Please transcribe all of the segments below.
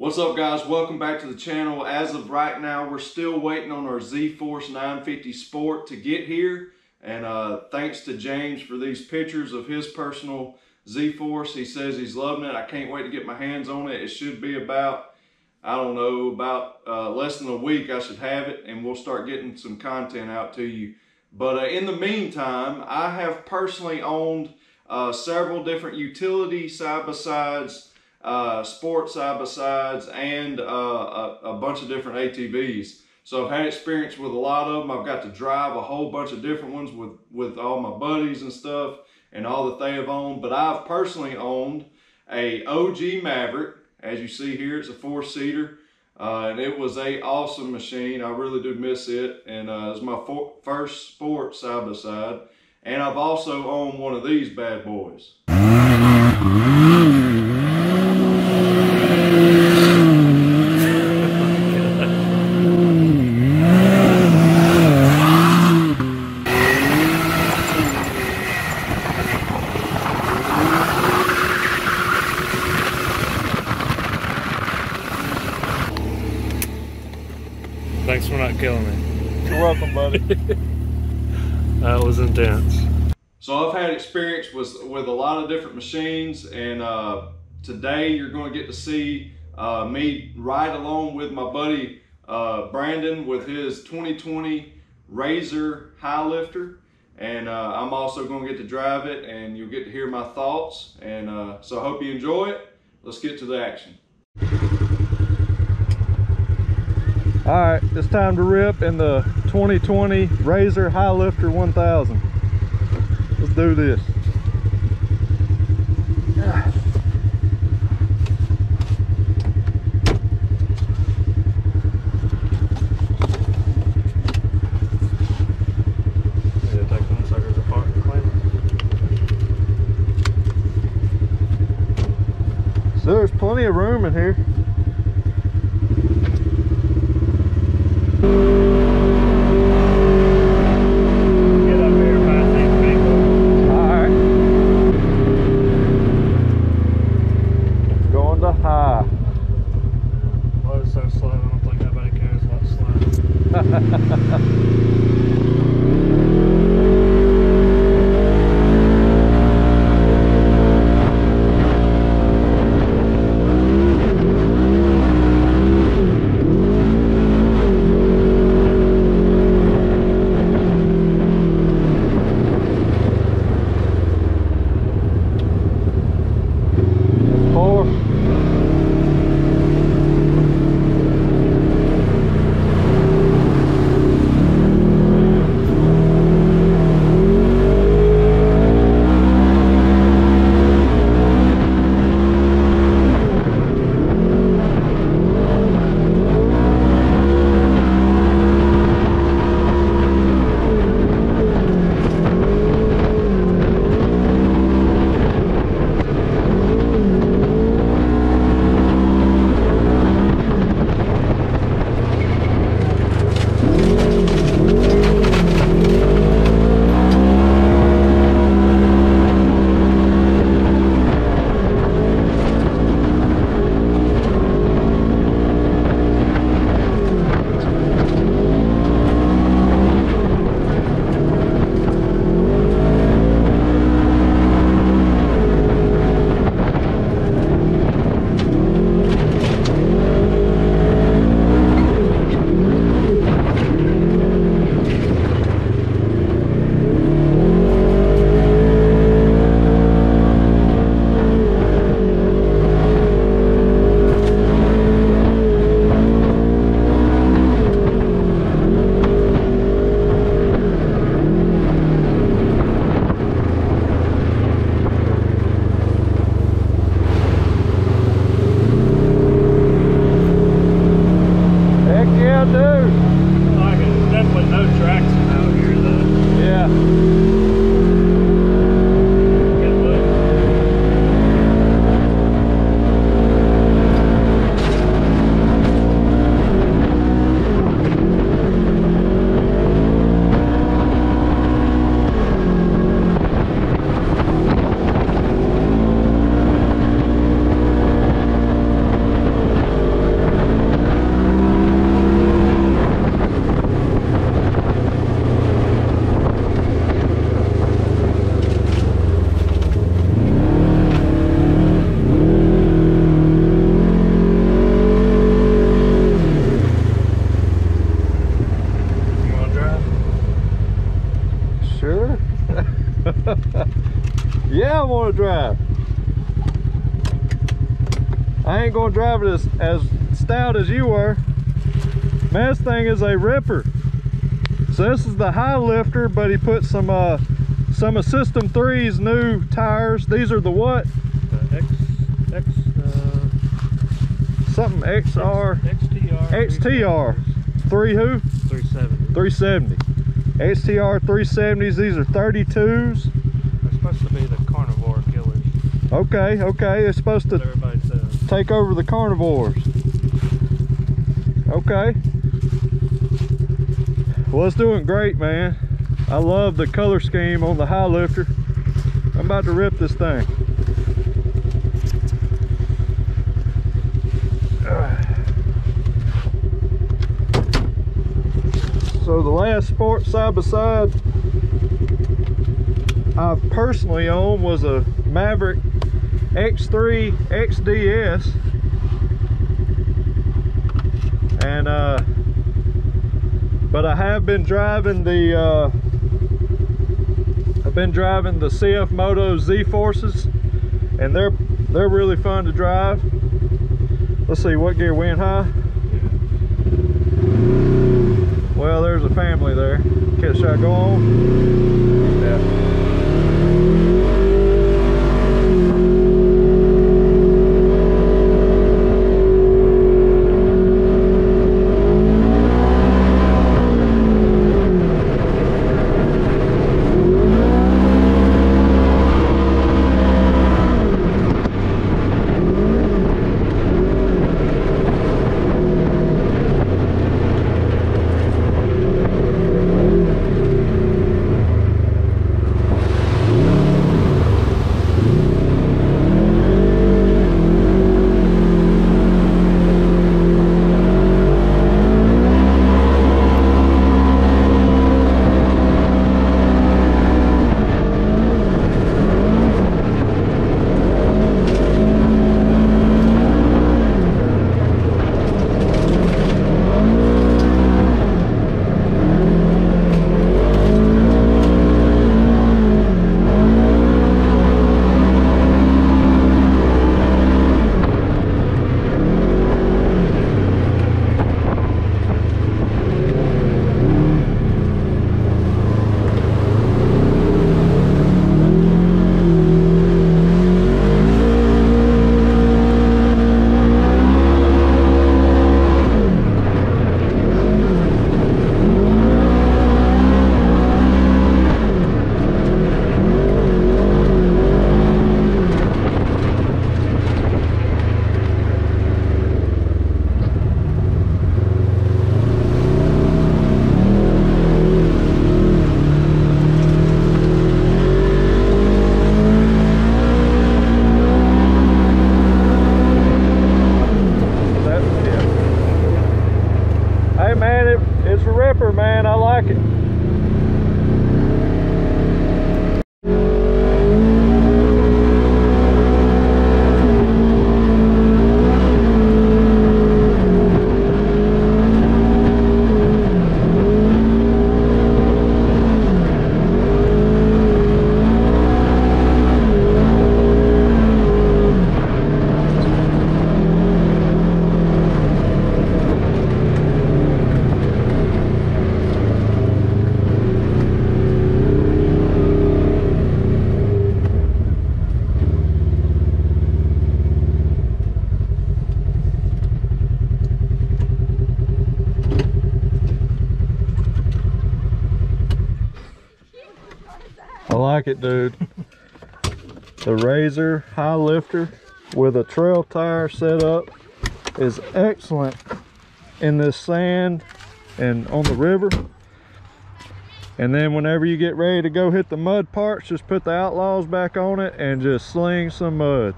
What's up guys, welcome back to the channel. As of right now, we're still waiting on our Z-Force 950 Sport to get here. And uh, thanks to James for these pictures of his personal Z-Force. He says he's loving it. I can't wait to get my hands on it. It should be about, I don't know, about uh, less than a week I should have it. And we'll start getting some content out to you. But uh, in the meantime, I have personally owned uh, several different utility side-by-sides, uh, sport side-by-sides, and uh, a, a, bunch of different ATVs. So I've had experience with a lot of them. I've got to drive a whole bunch of different ones with, with all my buddies and stuff and all that they have owned. But I've personally owned a OG Maverick. As you see here, it's a four-seater. Uh, and it was a awesome machine. I really do miss it. And uh, it's my first sport side by side. And I've also owned one of these bad boys. Thanks for not killing me. You're welcome, buddy. that was intense. So I've had experience with, with a lot of different machines and uh, today you're going to get to see uh, me ride along with my buddy uh, Brandon with his 2020 RZR High Lifter and uh, I'm also going to get to drive it and you'll get to hear my thoughts and uh, so I hope you enjoy it. Let's get to the action. All right, it's time to rip in the 2020 RZR High Lifter 1000. Let's do this. So there's plenty of room in here. ha ha ha Yeah, I want to drive. I ain't gonna drive it as, as stout as you were. Man, this thing is a ripper. So this is the high lifter, but he put some uh, some of System 3's new tires. These are the what? X, X, uh, something XR. X, XTR. XTR. Three who? 370. 370. XTR 370s, these are 32s. Supposed to be the carnivore killers. Okay, okay, it's supposed to take over the carnivores. Okay. Well, it's doing great, man. I love the color scheme on the high lifter. I'm about to rip this thing. So the last sport side by side I personally owned was a Maverick X3 XDS and uh but I have been driving the uh I've been driving the CF Moto Z Forces and they're they're really fun to drive. Let's see what gear went high well there's a family there. Okay should I go on? Yeah I like it, dude. the RZR high lifter with a trail tire set up is excellent in this sand and on the river. And then whenever you get ready to go hit the mud parts, just put the Outlaws back on it and just sling some mud.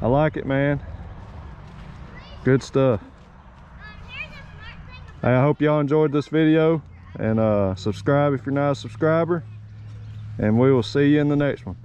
I like it, man. Good stuff. I hope y'all enjoyed this video and uh, subscribe if you're not a subscriber. And we will see you in the next one.